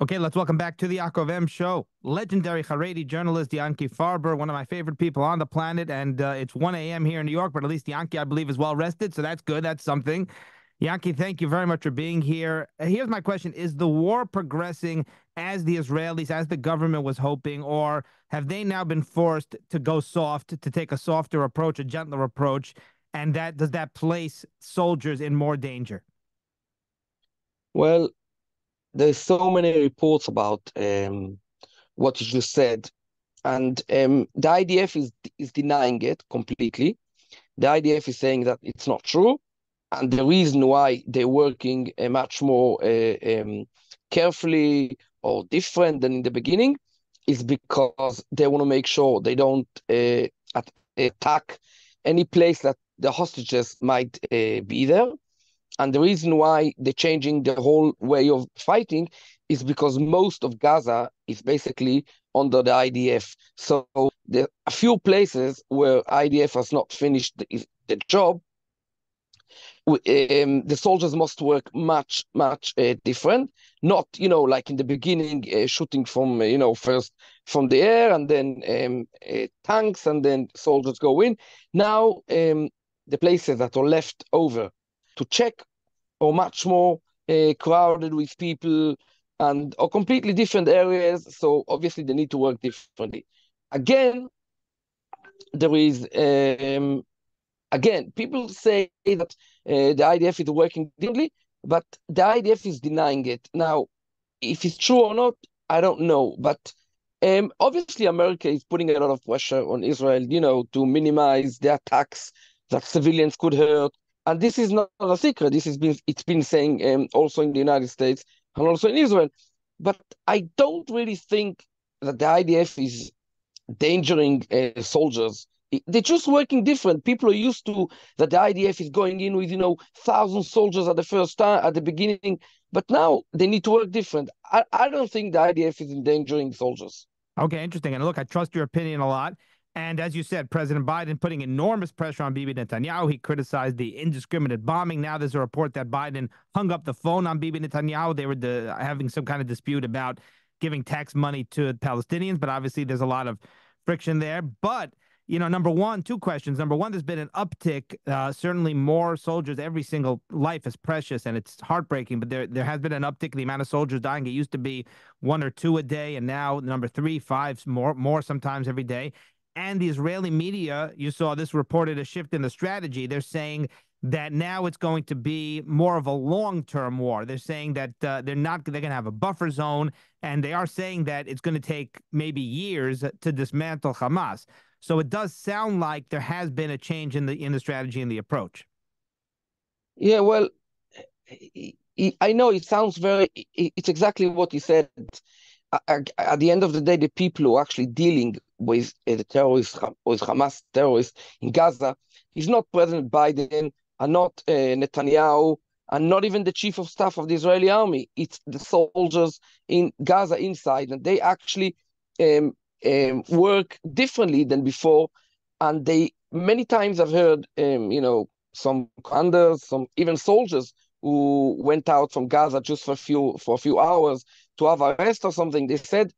Okay, let's welcome back to the Yaakov M show. Legendary Haredi journalist Yanky Farber, one of my favorite people on the planet, and uh, it's 1 a.m. here in New York, but at least Yanky, I believe, is well rested, so that's good. That's something. Yanky, thank you very much for being here. Here's my question: Is the war progressing as the Israelis, as the government was hoping, or have they now been forced to go soft, to take a softer approach, a gentler approach, and that does that place soldiers in more danger? Well, there's so many reports about um, what you just said, and um, the IDF is is denying it completely. The IDF is saying that it's not true, and the reason why they're working uh, much more uh, um, carefully or different than in the beginning is because they want to make sure they don't uh, at- attack any place that the hostages might uh, be there and the reason why they're changing the whole way of fighting is because most of Gaza is basically under the IDF. So there are a few places where IDF has not finished the, the job. Um, the soldiers must work much, much uh, different. Not, you know, like in the beginning, uh, shooting from, uh, you know, first from the air and then um, uh, tanks and then soldiers go in. Now, um, the places that are left over to check or much more uh, crowded with people and or completely different areas. So obviously they need to work differently. Again, there is um, again people say that uh, the IDF is working differently, but the IDF is denying it. Now, if it's true or not, I don't know. But um, obviously, America is putting a lot of pressure on Israel, you know, to minimize the attacks that civilians could hurt, and this is not a secret. This has been it's been saying um, also in the United States and also in Israel. But I don't really think that the IDF is endangering uh, soldiers. They're just working different. People are used to that the IDF is going in with you know thousand soldiers at the first time at the beginning, but now they need to work different. I, I don't think the IDF is endangering soldiers. Okay, interesting. And look, I trust your opinion a lot. And as you said, President Biden putting enormous pressure on Bibi Netanyahu. He criticized the indiscriminate bombing. Now there's a report that Biden hung up the phone on Bibi Netanyahu. They were the, having some kind of dispute about giving tax money to Palestinians, but obviously there's a lot of friction there. But you know, number one, two questions. Number one, there's been an uptick. Uh, certainly, more soldiers. Every single life is precious, and it's heartbreaking. But there, there has been an uptick in the amount of soldiers dying. It used to be one or two a day, and now number three, five, more, more sometimes every day and the Israeli media, you saw this reported a shift in the strategy. They're saying that now it's going to be more of a long-term war. They're saying that uh, they're not they're going to have a buffer zone, and they are saying that it's going to take maybe years to dismantle Hamas. So it does sound like there has been a change in the in the strategy and the approach. Yeah, well, I know it sounds very. It's exactly what you said at the end of the day, the people who are actually dealing with uh, the terrorists, with Hamas terrorists in Gaza, is not President Biden and not uh, Netanyahu and not even the chief of staff of the Israeli army. It's the soldiers in Gaza inside, and they actually um, um, work differently than before. And they many times I've heard, um, you know, some commanders, some even soldiers who went out from Gaza just for a few for a few hours to have a rest or something. They said,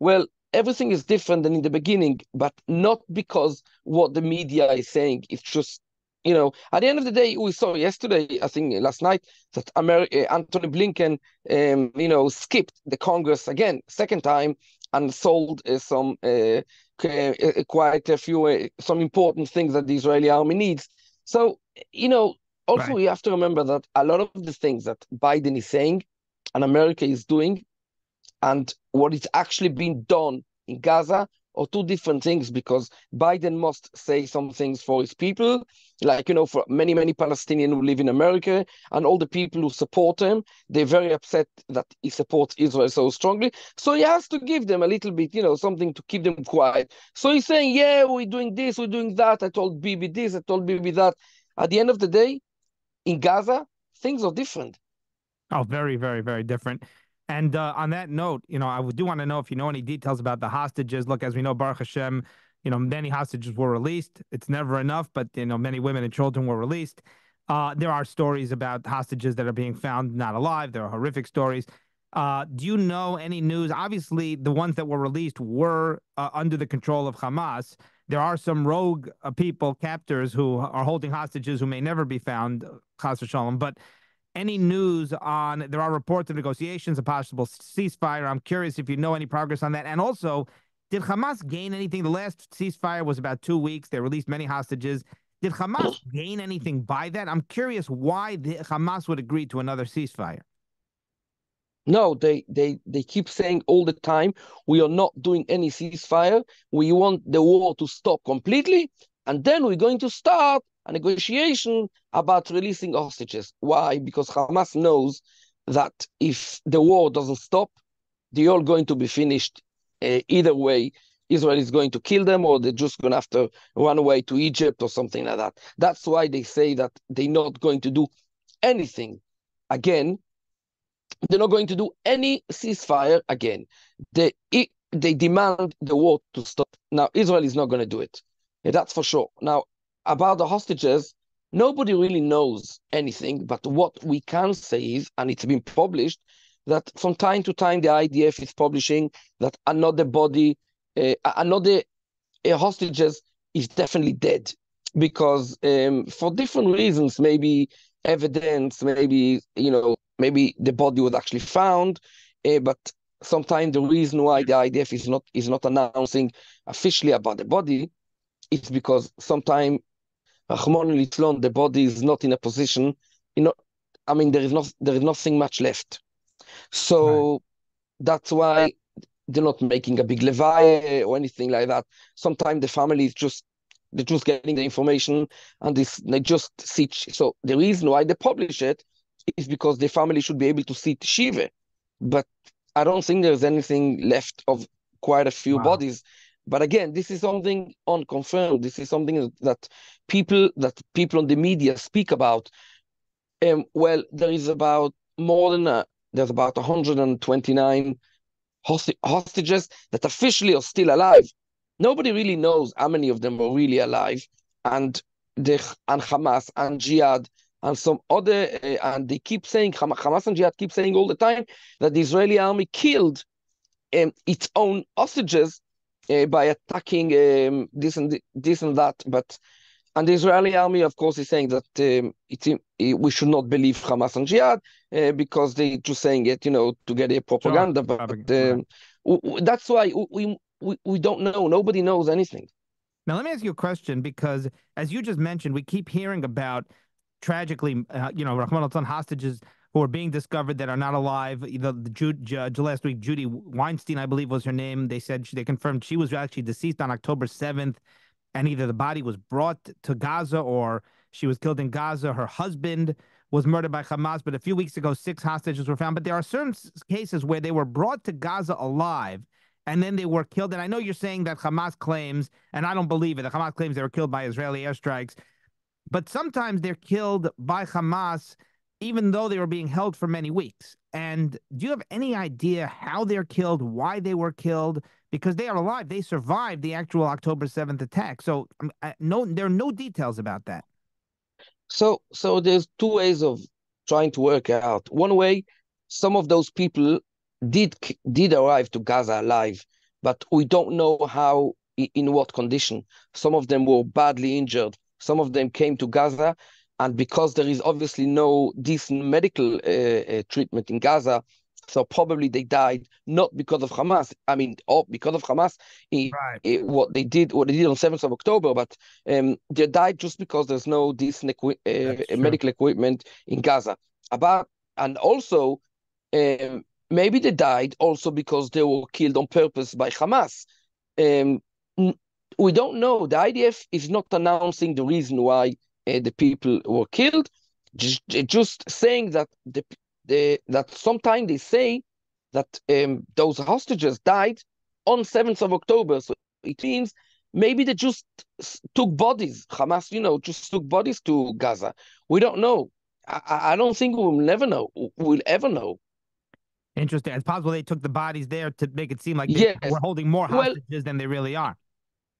well, everything is different than in the beginning, but not because what the media is saying. It's just, you know, at the end of the day, we saw yesterday, I think last night, that America, uh, Antony Blinken, um, you know, skipped the Congress again, second time, and sold uh, some uh, uh quite a few uh, some important things that the Israeli army needs. So, you know, also right. we have to remember that a lot of the things that Biden is saying and America is doing and what is actually being done in Gaza are two different things because Biden must say some things for his people, like, you know, for many, many Palestinians who live in America and all the people who support him, they're very upset that he supports Israel so strongly. So he has to give them a little bit, you know, something to keep them quiet. So he's saying, yeah, we're doing this, we're doing that. I told Bibi this, I told Bibi that. At the end of the day, in Gaza, things are different. Oh, very, very, very different. And uh, on that note, you know, I do want to know if you know any details about the hostages. Look, as we know, Baruch Hashem, you know, many hostages were released. It's never enough, but you know, many women and children were released. Uh, there are stories about hostages that are being found not alive. There are horrific stories. Uh, do you know any news? Obviously, the ones that were released were uh, under the control of Hamas. There are some rogue uh, people, captors, who are holding hostages who may never be found, Chas Shalom. But any news on? There are reports of negotiations, a possible ceasefire. I'm curious if you know any progress on that. And also, did Hamas gain anything? The last ceasefire was about two weeks. They released many hostages. Did Hamas gain anything by that? I'm curious why the Hamas would agree to another ceasefire. No, they, they, they keep saying all the time, we are not doing any ceasefire. We want the war to stop completely. And then we're going to start a negotiation about releasing hostages. Why? Because Hamas knows that if the war doesn't stop, they're all going to be finished uh, either way. Israel is going to kill them, or they're just going to have to run away to Egypt or something like that. That's why they say that they're not going to do anything again they're not going to do any ceasefire again. They they demand the war to stop. Now Israel is not going to do it. Yeah, that's for sure. Now about the hostages, nobody really knows anything. But what we can say is, and it's been published, that from time to time the IDF is publishing that another body, uh, another uh, hostages is definitely dead because um, for different reasons, maybe evidence, maybe you know maybe the body was actually found, uh, but sometimes the reason why the IDF is not is not announcing officially about the body is because sometimes the body is not in a position, you know, I mean there is not there is nothing much left. So right. that's why they're not making a big levaya or anything like that. Sometimes the family is just they're just getting the information and this they just see so the reason why they publish it is because the family should be able to see Shiva. But I don't think there's anything left of quite a few wow. bodies. But again, this is something unconfirmed. This is something that people that people on the media speak about. Um, well, there is about more than a, there's about 129 hosti- hostages that officially are still alive. Nobody really knows how many of them are really alive, and the and Hamas and Jihad and some other, uh, and they keep saying, Hamas and Jihad keep saying all the time that the Israeli army killed um, its own hostages uh, by attacking um, this and this and that. But and the Israeli army, of course, is saying that um, it, it, we should not believe Hamas and Jihad uh, because they just saying it, you know, to get a propaganda. Sure. But um, that's why we, we we don't know. Nobody knows anything. Now, let me ask you a question because, as you just mentioned, we keep hearing about tragically, uh, you know, Rahman al hostages who are being discovered that are not alive. The, the judge last week, Judy Weinstein, I believe was her name. They said she, they confirmed she was actually deceased on October 7th, and either the body was brought to Gaza or she was killed in Gaza. Her husband was murdered by Hamas, but a few weeks ago, six hostages were found. But there are certain cases where they were brought to Gaza alive and then they were killed. And I know you're saying that Hamas claims, and I don't believe it, that Hamas claims they were killed by Israeli airstrikes. But sometimes they're killed by Hamas, even though they were being held for many weeks. And do you have any idea how they're killed, why they were killed? Because they are alive, they survived the actual October seventh attack. So um, no, there are no details about that. So, so there's two ways of trying to work out. One way, some of those people did did arrive to Gaza alive, but we don't know how in what condition. Some of them were badly injured. Some of them came to Gaza, and because there is obviously no decent medical uh, uh, treatment in Gaza, so probably they died not because of Hamas. I mean, oh, because of Hamas, right. what they did, what they did on seventh of October, but um, they died just because there's no decent equi- uh, medical equipment in Gaza. About and also, um, maybe they died also because they were killed on purpose by Hamas. Um, we don't know. The IDF is not announcing the reason why the people were killed. Just, just saying that the, the that sometimes they say that um, those hostages died on 7th of October. So it means maybe they just took bodies. Hamas, you know, just took bodies to Gaza. We don't know. I, I don't think we'll never know. We'll ever know. Interesting. It's possible they took the bodies there to make it seem like they yes. were holding more hostages well, than they really are.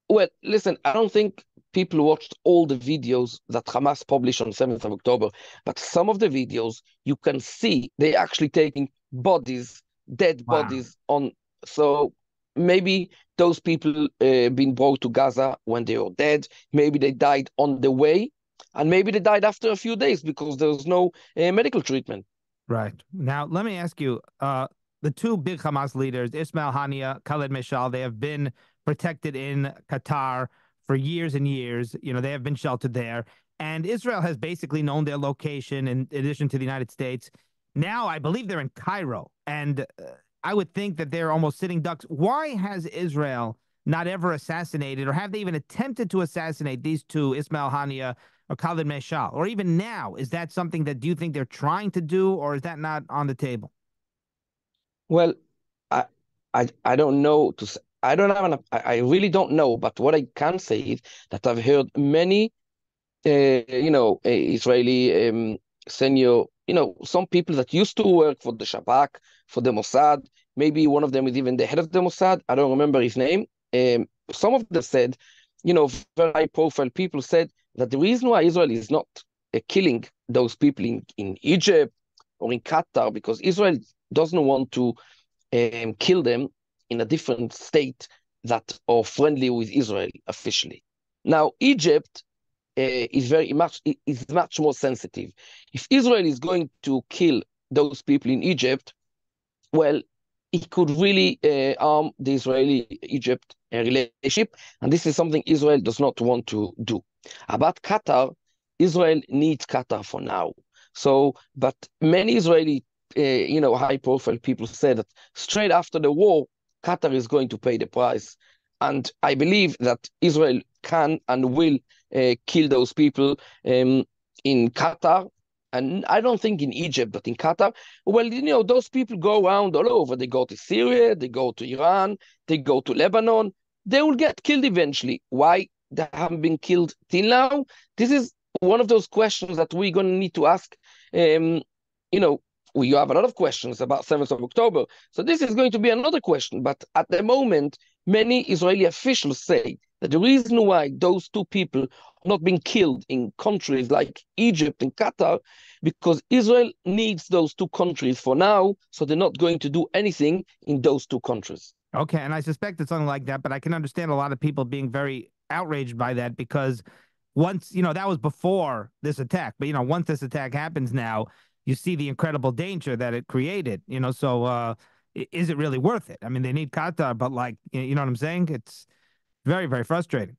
Well, listen, I don't think people watched all the videos that Hamas published on 7th of October, but some of the videos you can see they actually taking bodies, dead wow. bodies on. So maybe those people uh, been brought to Gaza when they were dead. Maybe they died on the way, and maybe they died after a few days because there was no uh, medical treatment. Right now, let me ask you: uh, the two big Hamas leaders, Ismail Haniya, Khaled Mashal, they have been protected in Qatar for years and years. You know, they have been sheltered there. And Israel has basically known their location in addition to the United States. Now, I believe they're in Cairo. And uh, I would think that they're almost sitting ducks. Why has Israel not ever assassinated, or have they even attempted to assassinate these two, Ismail Haniya or Khalid Mashal? Or even now, is that something that do you think they're trying to do, or is that not on the table? Well, I I, I don't know to I don't have an, I really don't know, but what I can say is that I've heard many, uh, you know, uh, Israeli um, senior, you know, some people that used to work for the Shabak, for the Mossad. Maybe one of them is even the head of the Mossad. I don't remember his name. Um, some of them said, you know, very high profile people said that the reason why Israel is not uh, killing those people in, in Egypt or in Qatar, because Israel doesn't want to um, kill them in a different state that are friendly with Israel officially. Now, Egypt uh, is very much is much more sensitive. If Israel is going to kill those people in Egypt, well, it could really uh, the Israeli-Egypt uh, relationship, and this is something Israel does not want to do. About Qatar, Israel needs Qatar for now. So, but many Israeli, uh, you know, high-profile people say that straight after the war, Qatar is going to pay the price. And I believe that Israel can and will uh, kill those people um, in Qatar. And I don't think in Egypt, but in Qatar. Well, you know, those people go around all over. They go to Syria, they go to Iran, they go to Lebanon. They will get killed eventually. Why they haven't been killed till now? This is one of those questions that we're going to need to ask. Um, you know, we have a lot of questions about 7th of October. So this is going to be another question. But at the moment, many Israeli officials say that the reason why those two people are not being killed in countries like Egypt and Qatar, because Israel needs those two countries for now, so they're not going to do anything in those two countries. Okay, and I suspect it's something like that, but I can understand a lot of people being very outraged by that because once, you know, that was before this attack, but you know, once this attack happens now, you see the incredible danger that it created. You know, so uh, is it really worth it? I mean, they need Qatar, but like, you know what I'm saying? It's very, very frustrating.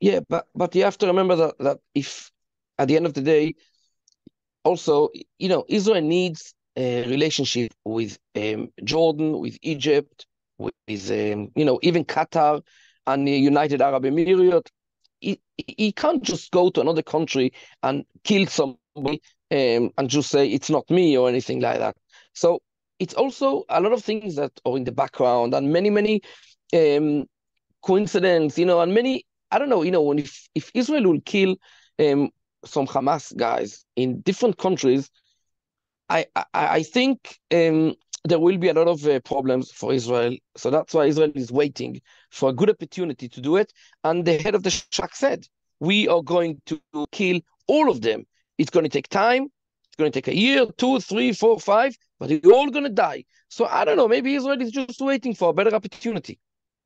Yeah, but but you have to remember that that if at the end of the day, also, you know, Israel needs a relationship with um, Jordan, with Egypt, with um, you know, even Qatar and the United Arab Emirates. He, he can't just go to another country and kill somebody um, and just say it's not me or anything like that. So it's also a lot of things that are in the background and many many um, coincidence, you know, and many I don't know, you know, when if if Israel will kill um, some Hamas guys in different countries, I I, I think um, there will be a lot of uh, problems for Israel. So that's why Israel is waiting for a good opportunity to do it. And the head of the Shabak said, "We are going to kill all of them." It's going to take time. It's going to take a year, two, three, four, five, but they're all going to die. So I don't know. Maybe Israel is just waiting for a better opportunity.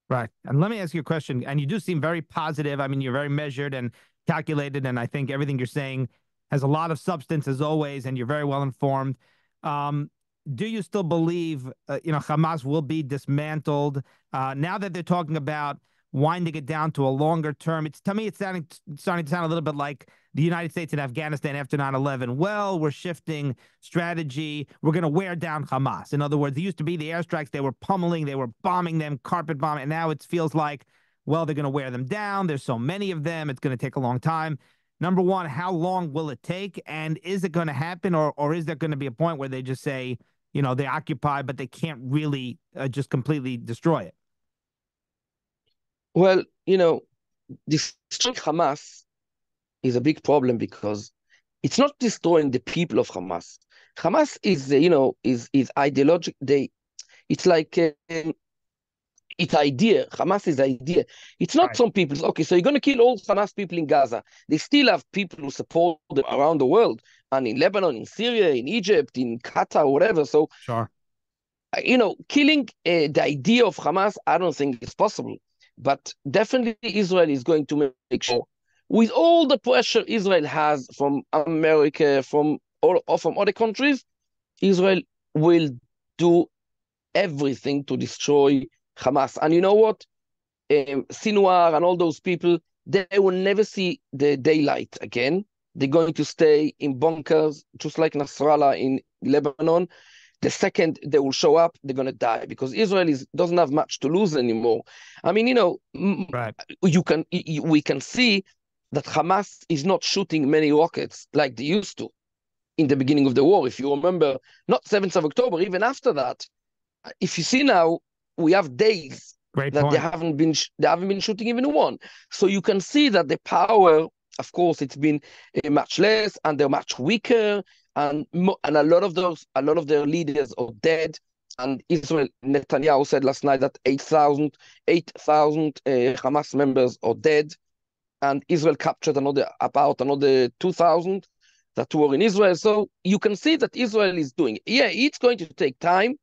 Right. And let me ask you a question. And you do seem very positive. I mean, you're very measured and calculated. And I think everything you're saying has a lot of substance as always. And you're very well informed. Um, do you still believe, uh, you know, Hamas will be dismantled uh, now that they're talking about winding it down to a longer term. It's to me, it's starting, starting to sound a little bit like the United States and Afghanistan after 9 11. Well, we're shifting strategy. We're going to wear down Hamas. In other words, it used to be the airstrikes, they were pummeling, they were bombing them, carpet bombing. And now it feels like, well, they're going to wear them down. There's so many of them. It's going to take a long time. Number one, how long will it take? And is it going to happen? Or, or is there going to be a point where they just say, you know, they occupy, but they can't really uh, just completely destroy it? Well, you know, destroying Hamas is a big problem because it's not destroying the people of Hamas. Hamas is, you know, is is ideological. They, it's like uh, it's idea. Hamas is idea. It's not Right. some people. Okay, so you're going to kill all Hamas people in Gaza. They still have people who support them around the world, and in Lebanon, in Syria, in Egypt, in Qatar, whatever. So Sure. uh, you know, killing uh, the idea of Hamas, I don't think it's possible. But definitely, Israel is going to make sure, with all the pressure Israel has from America, from all from other countries, Israel will do everything to destroy Hamas. And you know what? Um, Sinwar and all those people, they will never see the daylight again. They're going to stay in bunkers, just like Nasrallah in Lebanon. The second they will show up, they're going to die because Israel is, doesn't have much to lose anymore. I mean, you know, Right. you can we can see that Hamas is not shooting many rockets like they used to in the beginning of the war. If you remember, not 7th of October, even after that, if you see now, we have days Great that point. they haven't been sh- they haven't been shooting even one. So you can see that the power, of course, it's been uh, much less and they're much weaker, and and a lot of those a lot of their leaders are dead. And Israel Netanyahu said last night that 8,000 8,000 uh, Hamas members are dead, and Israel captured another about another 2,000 that were in Israel. So you can see that Israel is doing. Yeah, it's going to take time,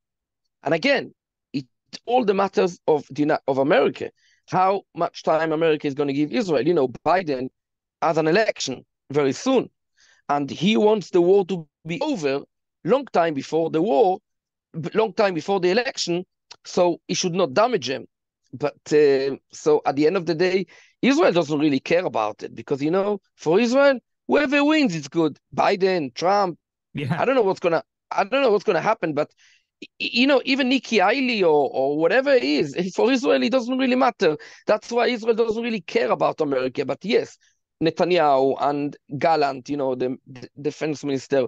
and again, it all the matters of the of America. How much time America is going to give Israel? You know, Biden has an election very soon, and he wants the war to be over long time before the war, long time before the election. So he should not damage him. But uh, so at the end of the day, Israel doesn't really care about it because you know, for Israel, whoever wins, it's good. Biden, Trump, Yeah. I don't know what's gonna I don't know what's gonna happen, but you know, even Nikki Haley or or whatever it is, for Israel it doesn't really matter. That's why Israel doesn't really care about America. But yes, Netanyahu and Gallant, you know, the, the defense minister,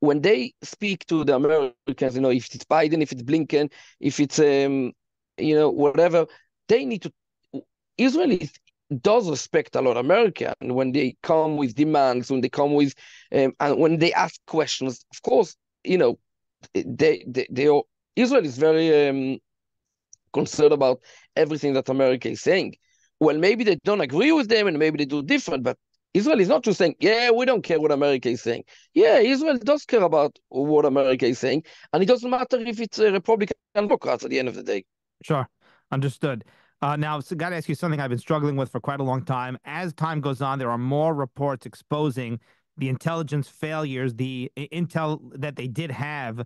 when they speak to the Americans, you know, if it's Biden, if it's Blinken, if it's um, you know, whatever, they need to Israel is, does respect a lot America, and when they come with demands, when they come with um, and when they ask questions, of course, you know, they they, they are, Israel is very um, concerned about everything that America is saying. Well, maybe they don't agree with them, and maybe they do different, but Israel is not just saying, "Yeah, we don't care what America is saying." Yeah, Israel does care about what America is saying, and it doesn't matter if it's a Republican Democrats at the end of the day. Sure. Understood. Uh, now, so got to ask you something I've been struggling with for quite a long time. As time goes on, there are more reports exposing the intelligence failures, the intel that they did have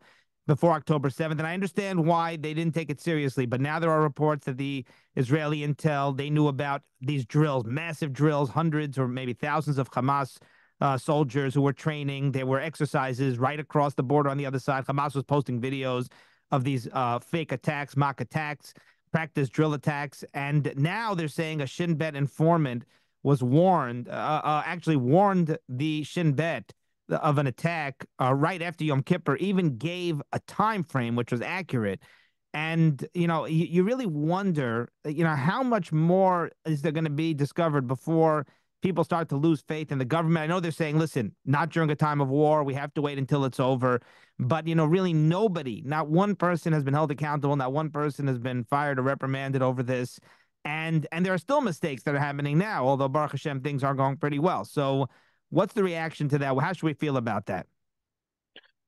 before October 7th. And I understand why they didn't take it seriously, but now there are reports that the Israeli intel, they knew about these drills, massive drills, hundreds or maybe thousands of Hamas uh, soldiers who were training. There were exercises right across the border on the other side. Hamas was posting videos of these uh, fake attacks, mock attacks, practice drill attacks, and now they're saying a Shin Bet informant was warned, uh, uh, actually warned the Shin Bet of an attack uh, right after Yom Kippur, even gave a time frame which was accurate. And you know, you, you really wonder, you know, how much more is there going to be discovered before people start to lose faith in the government? I know they're saying, listen, not during a time of war. We have to wait until it's over. But you know, really, nobody, not one person has been held accountable. Not one person has been fired or reprimanded over this. And and there are still mistakes that are happening now. Although Baruch Hashem, things are going pretty well. So, what's the reaction to that? How should we feel about that?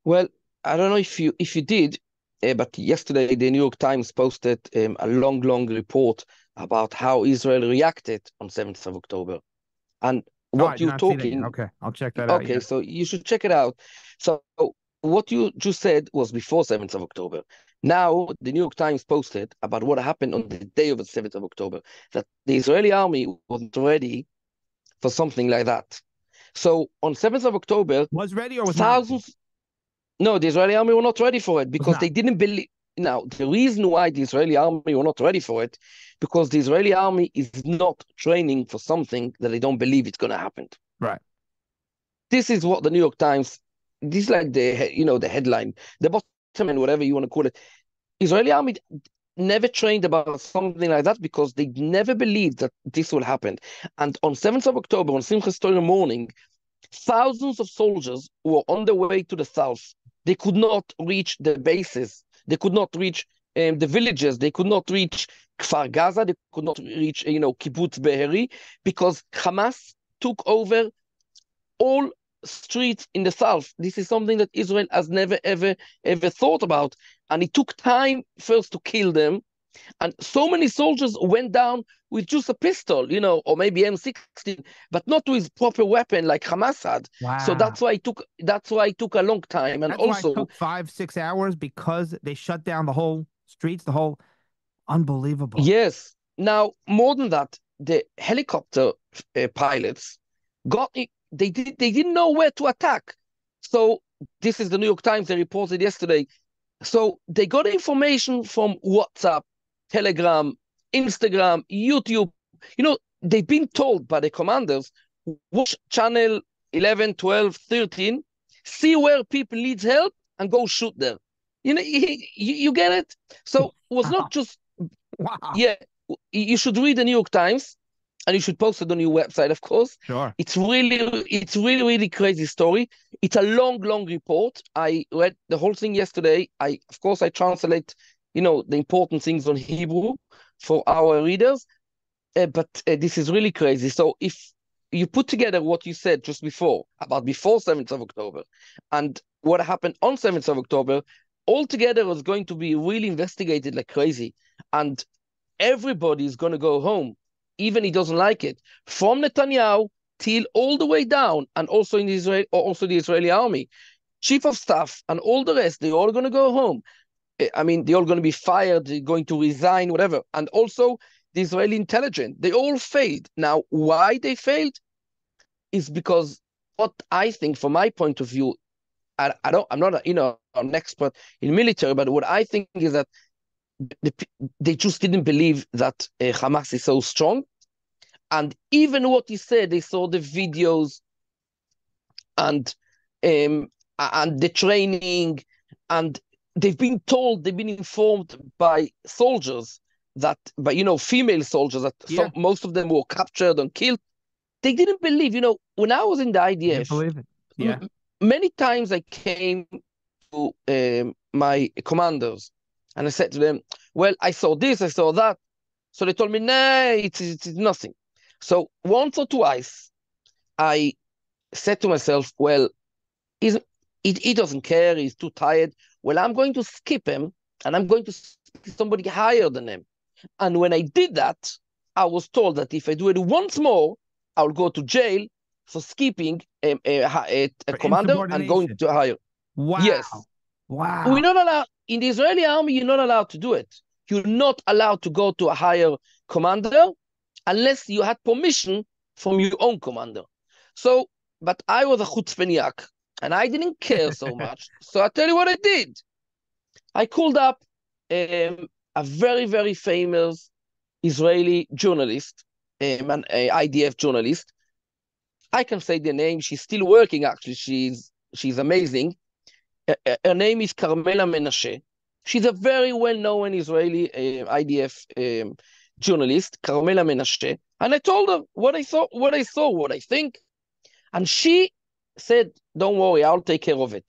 Well, I don't know if you if you did, uh, but yesterday the New York Times posted um, a long, long report about how Israel reacted on 7th of October. And Oh, what did you're not see that yet. talking, Okay, I'll check that out. okay, yeah. so you should check it out. So what you just said was before 7th of October. Now the New York Times posted about what happened on the day of the 7th of October, that the Israeli army wasn't ready for something like that. So on 7th of October, Was ready or was not? thousands. No, the Israeli army were not ready for it because they didn't believe. Now, the reason why the Israeli army were not ready for it, because the Israeli army is not training for something that they don't believe it's going to happen. Right. This is what the New York Times. This is like the you know the headline, the bottom and whatever you want to call it. Israeli army never trained about something like that because they never believed that this will happen. And on 7th of October, on Simchas Torah morning, thousands of soldiers were on their way to the south. They could not reach the bases. They could not reach um, the villages. They could not reach Kfar Gaza. They could not reach, you know, Kibbutz Be'eri because Hamas took over all streets in the south. This is something that Israel has never, ever, ever thought about. And it took time first to kill them. And so many soldiers went down with just a pistol, you know, or maybe M16, but not with proper weapon like Hamas had. Wow. So that's why it took that's why it took a long time. And that's also five, six hours because they shut down the whole streets, the whole unbelievable. Yes. Now, more than that, the helicopter uh, pilots got they did they didn't know where to attack. So this is the New York Times. They reported yesterday. So they got information from WhatsApp, Telegram, Instagram, YouTube. You know, they've been told by the commanders, watch channel 11, 12, 13, see where people needs help and go shoot them. You know, you, you get it? So it was not just, wow. yeah, you should read the New York Times and you should post it on your website, of course. Sure. It's really, it's really, really crazy story. It's a long, long report. I read the whole thing yesterday. I, of course, I translate, you know, the important things on Hebrew for our readers. Uh, but uh, this is really crazy. So if you put together what you said just before about before 7th of October and what happened on 7th of October, all together was going to be really investigated like crazy. And everybody is going to go home, even he doesn't like it, from Netanyahu till all the way down, and also in Israel, also the Israeli army, chief of staff, and all the rest. They're all going to go home. Eh, I mean, they're all going to be fired, they're going to resign, whatever. And also the Israeli intelligence, they all failed. Now, why they failed is because what I think, from my point of view, I, I don't, I'm not, a, you know, an expert in military, but what I think is that the, they just didn't believe that uh, Hamas is so strong. And even what he said, they saw the videos and um, and the training and they've been told, they've been informed by soldiers that, by you know, female soldiers that yeah. some, most of them were captured and killed. They didn't believe. You know, when I was in the IDF, believe it. Yeah. M- many times I came to um, my commanders and I said to them, "Well, I saw this, I saw that." So they told me, "Nah, it's, it's nothing." So once or twice, I said to myself, "Well, he, he doesn't care. He's too tired. Well, I'm going to skip him and I'm going to somebody higher than him. And when I did that, I was told that if I do it once more, I'll go to jail for skipping a, a, a, a commander and going to higher. Wow. Yes. Wow. We're not allowed in the Israeli army. You're not allowed to do it. You're not allowed to go to a higher commander unless you had permission from your own commander. So, but I was a chutzpaniak and I didn't care so much. so I tell you what I did. I called up um, a very, very famous Israeli journalist, um, an IDF journalist. I can say the name. She's still working. Actually, she's she's amazing. Her name is Carmela Menashe. She's a very well-known Israeli uh, IDF um, journalist, Carmela Menashe. And I told her what I thought, what I saw, what I think, and she said, "Don't worry, I'll take care of it,"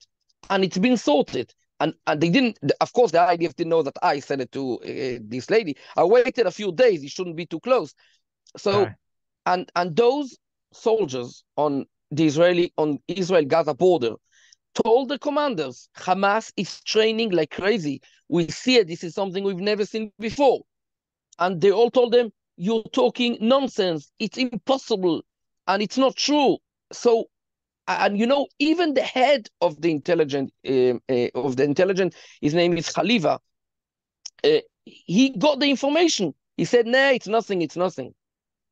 and it's been sorted. And and they didn't. Of course, the IDF didn't know that I sent it to uh, this lady. I waited a few days. It shouldn't be too close. So, right. and and those soldiers on the Israeli on Israel Gaza border told the commanders Hamas is training like crazy. We see it. This is something we've never seen before. And they all told them, You're talking nonsense. It's impossible. And it's not true. So and you know even the head of the intelligent uh, uh, of the intelligent his name is Haliva uh, he got the information he said nah it's nothing it's nothing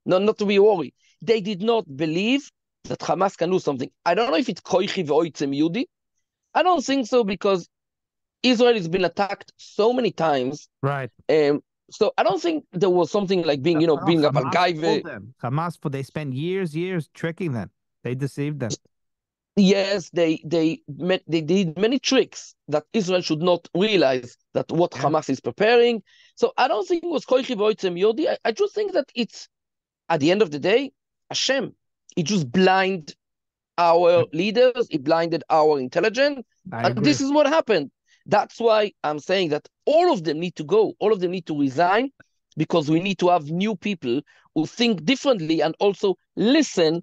no not to be worried they did not believe that hamas can do something i don't know if it's koichi ve'oitzem yudi i don't think so because israel has been attacked so many times right um so I don't think there was something like being, you know, being Hamas a guy. Hamas, for they spent years, years tricking them. They deceived them yes, they they met, they did many tricks that Israel should not realize that what yeah. Hamas is preparing. So I don't think it was Koichi Voitzem Yodi. I, I just think that it's at the end of the day, Hashem. It just blind our leaders. It blinded our intelligence. and this is what happened. That's why I'm saying that all of them need to go. All of them need to resign because we need to have new people who think differently and also listen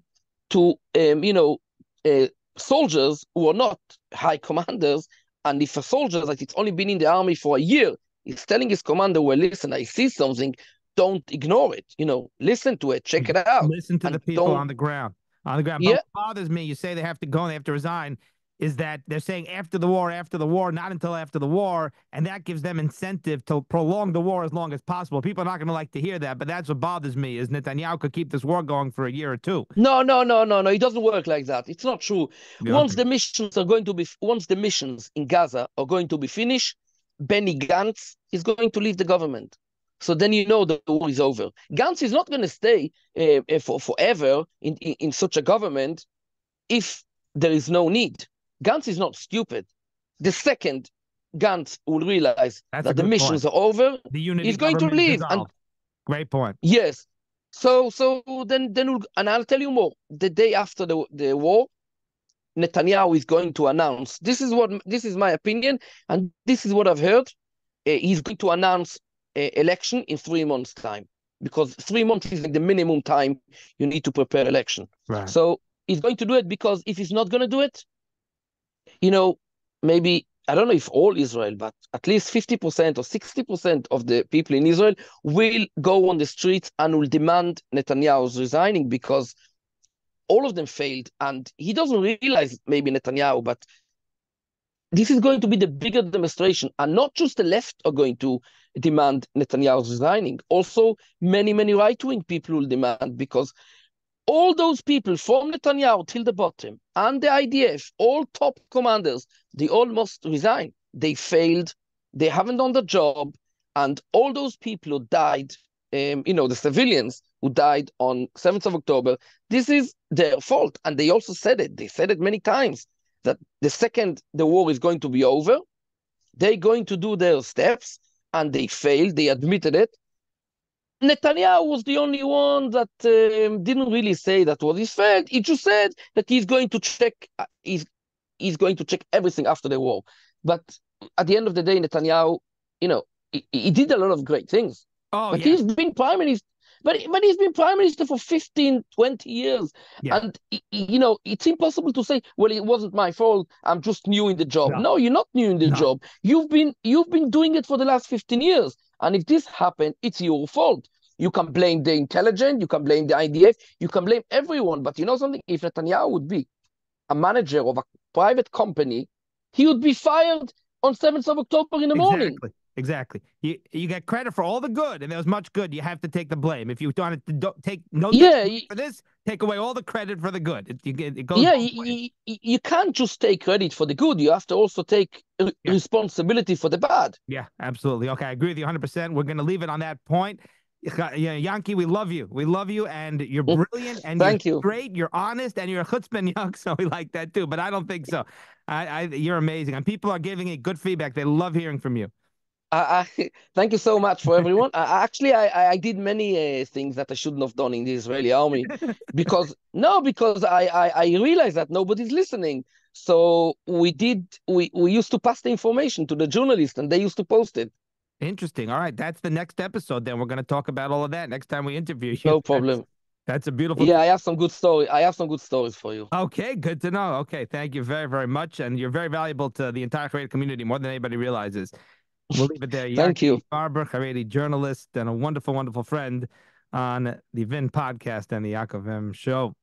to, um, you know, uh, soldiers who are not high commanders. And if a soldier that it's only been in the army for a year is telling his commander, well, listen, I see something, don't ignore it. You know, listen to it, check it out. Listen to the people on the ground. On the ground. But yeah. what bothers me, you say they have to go and they have to resign is that they're saying after the war, after the war, not until after the war, and that gives them incentive to prolong the war as long as possible. People are not going to like to hear that, but that's what bothers me is Netanyahu could keep this war going for a year or two. No, no, no, no, no. It doesn't work like that. It's not true. Yeah, once the missions are going to be, once the missions in Gaza are going to be finished, Benny Gantz is going to leave the government. So then you know the war is over. Gantz is not going to stay uh, for forever in, in, in such a government if there is no need. Gantz is not stupid. The second Gantz will realize That's that the missions point. are over, the unity he's going to leave. And, Great point. Yes. So so then then we'll, and I'll tell you more. The day after the, the war, Netanyahu is going to announce. This is what this is my opinion, and this is what I've heard. Uh, he's going to announce election in three months' time because three months is like the minimum time you need to prepare election. Right. So he's going to do it because if he's not going to do it, you know, maybe I don't know if all Israel, but at least 50% or 60% of the people in Israel will go on the streets and will demand Netanyahu's resigning because all of them failed. And he doesn't realize maybe Netanyahu, but this is going to be the bigger demonstration. And not just the left are going to demand Netanyahu's resigning. Also, many, many right wing people will demand because all those people from Netanyahu till the bottom and the IDF, all top commanders, they all must resign. They failed. They haven't done the job. And all those people who died, um, you know, the civilians who died on 7th of October, this is their fault. And they also said it. They said it many times that the second the war is going to be over, they're going to do their steps and they failed. They admitted it. Netanyahu was the only one that um, didn't really say that was his fault. He just said that he's going to check. Uh, he's he's going to check everything after the war. But at the end of the day, Netanyahu, you know, he, he did a lot of great things. Oh, but yeah. he's been prime minister. But but he's been prime minister for 15, 20 years. Yeah. And, you know, it's impossible to say, well, it wasn't my fault. I'm just new in the job. No, no you're not new in the no. job. You've been you've been doing it for the last 15 years. And if this happened, it's your fault. You can blame the intelligence, you can blame the IDF, you can blame everyone. But you know something? If Netanyahu would be a manager of a private company, he would be fired on 7th of October in the exactly. morning. Exactly. You you get credit for all the good, and there was much good. You have to take the blame. If you want to take no yeah for this, take away all the credit for the good. It, you, it goes. Yeah, you, you, you, can't just take credit for the good. You have to also take yeah. responsibility for the bad. Yeah, absolutely. Okay, I agree with you 100. percent We're going to leave it on that point. Yeah, Yanky, we love you. We love you, and you're mm. brilliant, and Thank you're you. great. You're honest, and you're a chutzpaniak, so we like that too. But I don't think so. I, I, you're amazing, and people are giving it good feedback. They love hearing from you. I, I, thank you so much for everyone. I, actually, I, I did many uh, things that I shouldn't have done in the Israeli army because no, because I, I, I realized that nobody's listening. So we did we, we used to pass the information to the journalists and they used to post it. Interesting. All right, that's the next episode. Then we're going to talk about all of that next time we interview you. No problem. That's, that's a beautiful. Yeah, I have some good story. I have some good stories for you. Okay, good to know. Okay, thank you very very much, and you're very valuable to the entire creative community more than anybody realizes. We'll leave it there. Thank you. Farber, Haredi journalist and a wonderful, wonderful friend on the VIN podcast and the Yaakov M show.